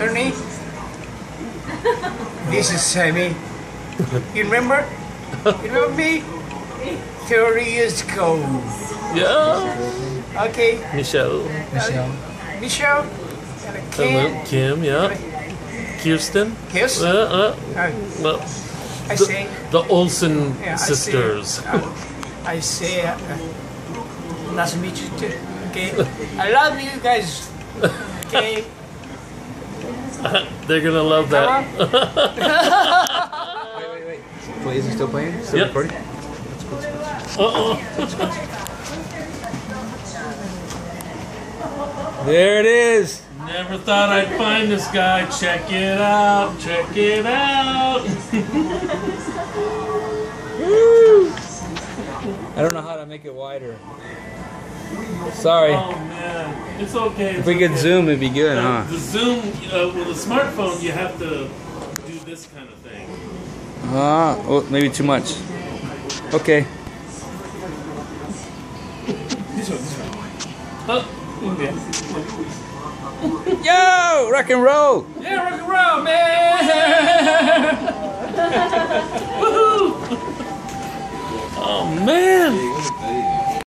Tony, this is Sammy. You remember? You remember me? 30 years ago. Yeah. Okay, Michelle. Michelle. Michelle, and a Hello, Kim, Kim. Yeah. Kirsten. Kiss. Uh, uh, Uh, well, I the, say, the Olson yeah, I say, sisters. uh, I say, uh, nice to meet you too. Okay, I love you guys. Okay, They're gonna love that. Wait, wait, wait. Wait, is it still playing? Still Yep. recording? Uh-oh. There it is. Never thought I'd find this guy. Check it out. Check it out. I don't know how to make it wider. Sorry. Oh, it's okay. It's if we okay. could zoom, it'd be good, uh, huh? The zoom, uh, with a smartphone, you have to do this kind of thing. Ah, uh, oh, maybe too much. Okay. this one, this. Oh. Yo, rock and roll! Yeah, rock and roll, man! Woohoo! Oh, man!